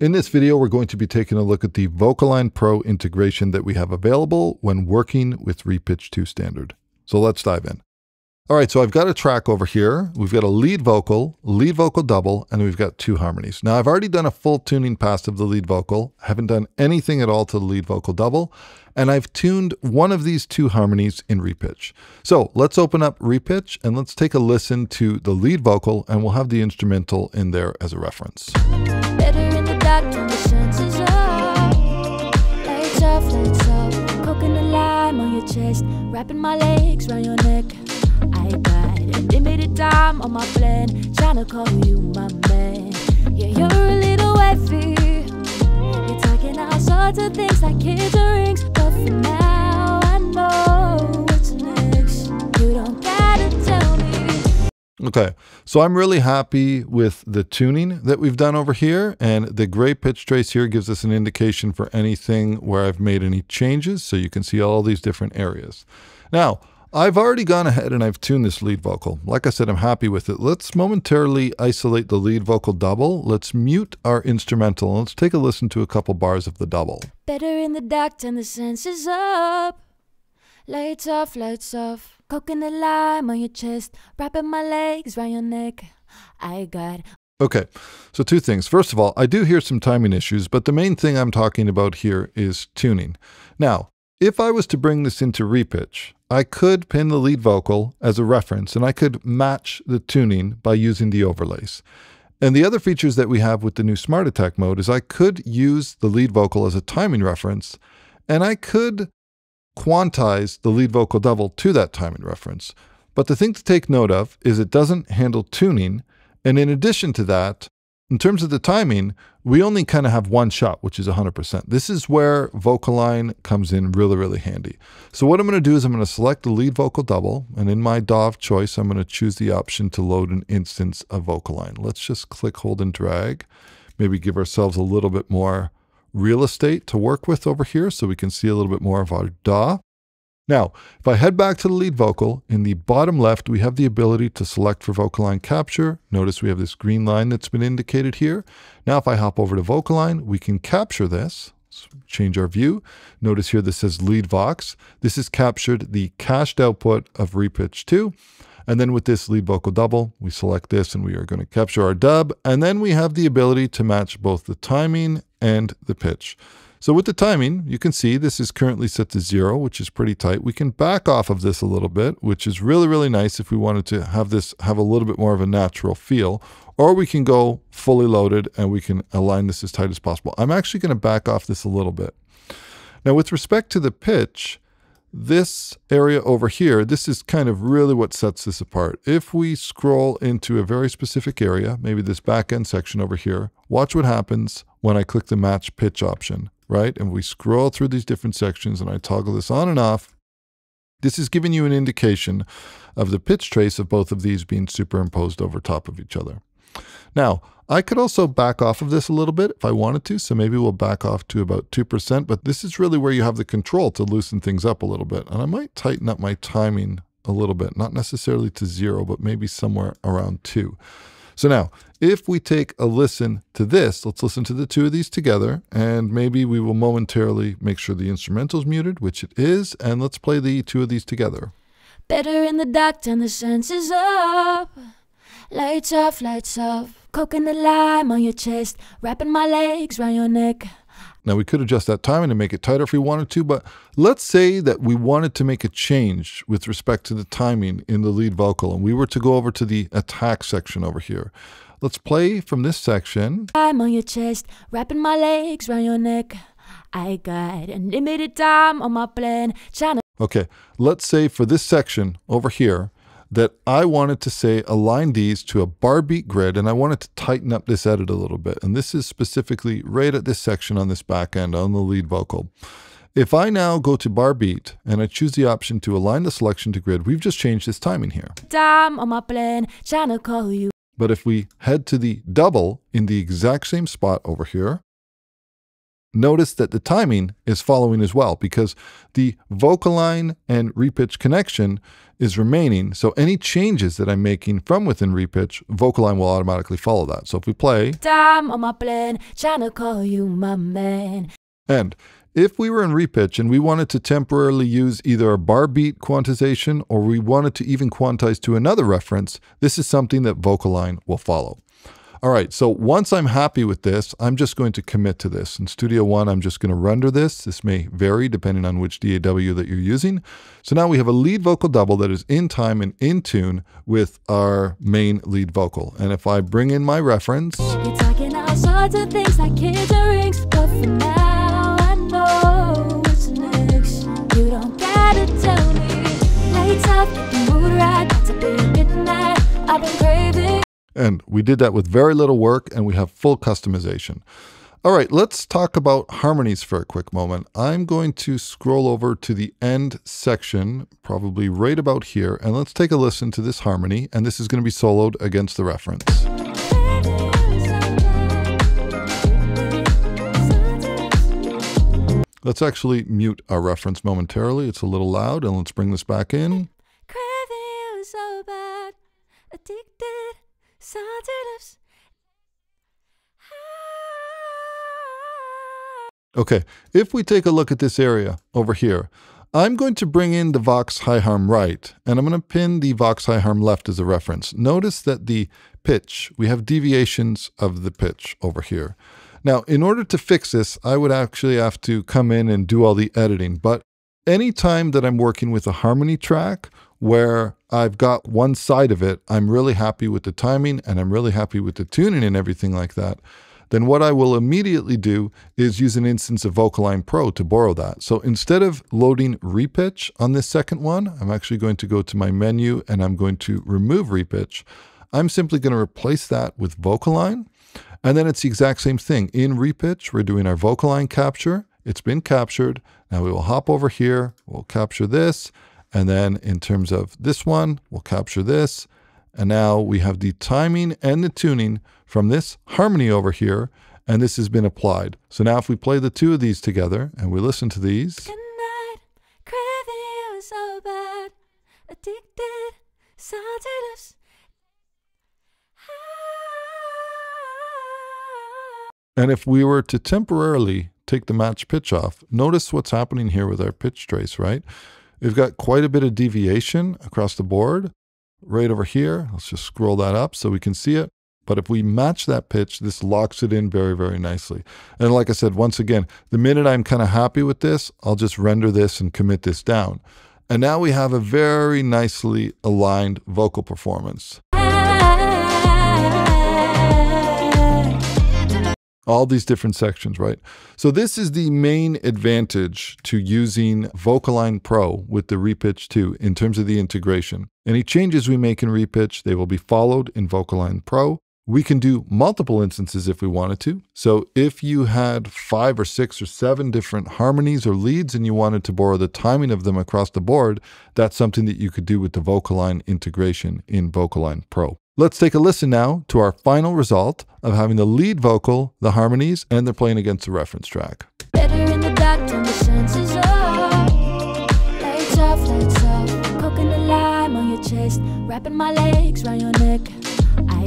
In this video, we're going to be taking a look at the VocAlign Pro integration that we have available when working with Repitch 2 Standard. So let's dive in. All right, so I've got a track over here. We've got a lead vocal, lead vocal double, and we've got two harmonies. Now, I've already done a full tuning pass of the lead vocal. I haven't done anything at all to the lead vocal double, and I've tuned one of these two harmonies in Repitch. So let's open up Repitch and let's take a listen to the lead vocal, and we'll have the instrumental in there as a reference. Dark when the senses are off, lights off. Coking the lime on your chest. Wrapping my legs around your neck. I got limited time on my plan. Trying to call you my man. Yeah, you're a little wifey. You're talking all sorts of things like kids or rings. But for now Okay, so I'm really happy with the tuning that we've done over here and the gray pitch trace here gives us an indication for anything where I've made any changes so you can see all these different areas. Now, I've already gone ahead and I've tuned this lead vocal. Like I said, I'm happy with it. Let's momentarily isolate the lead vocal double. Let's mute our instrumental. Let's take a listen to a couple bars of the double. Better in the dark, turn the senses up. Lights off, lights off. Coconut lime on your chest. Wrapping my legs around your neck. I got Okay, so two things. First of all, I do hear some timing issues, but the main thing I'm talking about here is tuning. Now, if I was to bring this into repitch, I could pin the lead vocal as a reference and I could match the tuning by using the overlays. And the other features that we have with the new Smart Attack mode is I could use the lead vocal as a timing reference and I could quantize the lead vocal double to that timing reference. But the thing to take note of is it doesn't handle tuning. And in addition to that, in terms of the timing, we only kind of have one shot, which is 100%. This is where VocAlign comes in really, really handy. So what I'm going to do is I'm going to select the lead vocal double, and in my DAW choice, I'm going to choose the option to load an instance of VocAlign. Let's just click, hold, and drag. Maybe give ourselves a little bit more real estate to work with over here so we can see a little bit more of our DAW. Now, if I head back to the lead vocal, in the bottom left, we have the ability to select for VocAlign capture. Notice we have this green line that's been indicated here. Now, if I hop over to VocAlign, we can capture this. Let's change our view. Notice here this says lead vox. This has captured the cached output of Repitch 2. And then with this lead vocal double, we select this and we are going to capture our dub. And then we have the ability to match both the timing and the pitch. So with the timing, you can see this is currently set to zero, which is pretty tight. We can back off of this a little bit, which is really, really nice if we wanted to have this have a little bit more of a natural feel. Or we can go fully loaded and we can align this as tight as possible. I'm actually going to back off this a little bit. Now with respect to the pitch, this area over here, this is kind of really what sets this apart. If we scroll into a very specific area, maybe this back end section over here, watch what happens when I click the match pitch option right? And we scroll through these different sections and I toggle this on and off. This is giving you an indication of the pitch trace of both of these being superimposed over top of each other. Now, I could also back off of this a little bit if I wanted to, so maybe we'll back off to about 2%, but this is really where you have the control to loosen things up a little bit. And I might tighten up my timing a little bit, not necessarily to zero, but maybe somewhere around two. So now, if we take a listen to this, let's listen to the two of these together, and maybe we will momentarily make sure the instrumental is muted, which it is, and let's play the two of these together. Better in the dark, turn the senses up. Lights off, lights off. Coconut lime on your chest, wrapping my legs around your neck. Now we could adjust that timing to make it tighter if we wanted to, but let's say that we wanted to make a change with respect to the timing in the lead vocal and we were to go over to the attack section over here. Let's play from this section. I'm on your chest, wrapping my legs around your neck. I got unlimited time on my plan. China. Okay, let's say for this section over here, that I wanted to say align these to a bar beat grid and I wanted to tighten up this edit a little bit. And this is specifically right at this section on this back end on the lead vocal. If I now go to bar beat and I choose the option to align the selection to grid, we've just changed this timing here. Time on my plan, trying to call you. But if we head to the double in the exact same spot over here, notice that the timing is following as well because the VocAlign and repitch connection is remaining. So any changes that I'm making from within repitch, VocAlign will automatically follow that. So if we play, Time on my plan, trying to call you my man. and if we were in repitch and we wanted to temporarily use either a bar beat quantization or we wanted to even quantize to another reference, this is something that VocAlign will follow. All right, so once I'm happy with this, I'm just going to commit to this. In Studio One, I'm just going to render this. This may vary depending on which DAW that you're using. So now we have a lead vocal double that is in time and in tune with our main lead vocal. And if I bring in my reference, And we did that with very little work and we have full customization. All right, let's talk about harmonies for a quick moment. I'm going to scroll over to the end section, probably right about here, and let's take a listen to this harmony. And this is going to be soloed against the reference. Let's actually mute our reference momentarily. It's a little loud, and let's bring this back in. Craving so bad, addicted. Okay, if we take a look at this area over here, I'm going to bring in the Vox high harm right, and I'm going to pin the Vox high harm left as a reference. Notice that the pitch, we have deviations of the pitch over here. Now, in order to fix this, I would actually have to come in and do all the editing, but anytime that I'm working with a harmony track where I've got one side of it, I'm really happy with the timing and I'm really happy with the tuning and everything like that then what I will immediately do is use an instance of VocAlign Pro to borrow that. So instead of loading repitch on this second one, I'm actually going to go to my menu and I'm going to remove repitch. I'm simply going to replace that with VocAlign. And then it's the exact same thing. In repitch, we're doing our VocAlign capture. It's been captured. Now we will hop over here. We'll capture this. And then in terms of this one, we'll capture this. And now we have the timing and the tuning from this harmony over here, and this has been applied. So now if we play the two of these together and we listen to these, Good craving you so bad, addicted, and if we were to temporarily take the match pitch off, notice what's happening here with our pitch trace, right? We've got quite a bit of deviation across the board right over here. Let's just scroll that up so we can see it. But if we match that pitch, this locks it in very, very nicely. And like I said, once again, the minute I'm kind of happy with this, I'll just render this and commit this down. And now we have a very nicely aligned vocal performance. All these different sections, right? So this is the main advantage to using VocAlign Pro with the Repitch 2 in terms of the integration. Any changes we make in Repitch, they will be followed in VocAlign Pro. We can do multiple instances if we wanted to. So if you had five or six or seven different harmonies or leads and you wanted to borrow the timing of them across the board, that's something that you could do with the VocAlign integration in VocAlign Pro. Let's take a listen now to our final result of having the lead vocal, the harmonies, and they're playing against the reference track. Chest, wrapping my legs your neck. I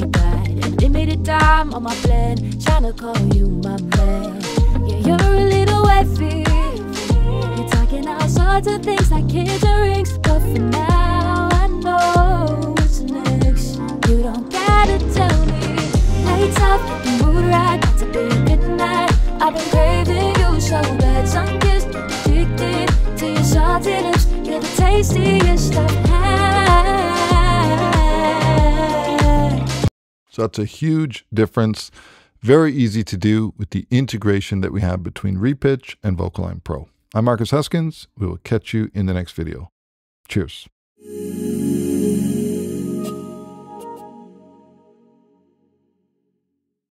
on my plan, trying to call you my man. Yeah, you're a little wifey. You're talking all sorts of things like kids and rings, but for now So that's a huge difference. Very easy to do with the integration that we have between Repitch and VocAlign Pro. I'm Marcus Huyskens. We will catch you in the next video. Cheers.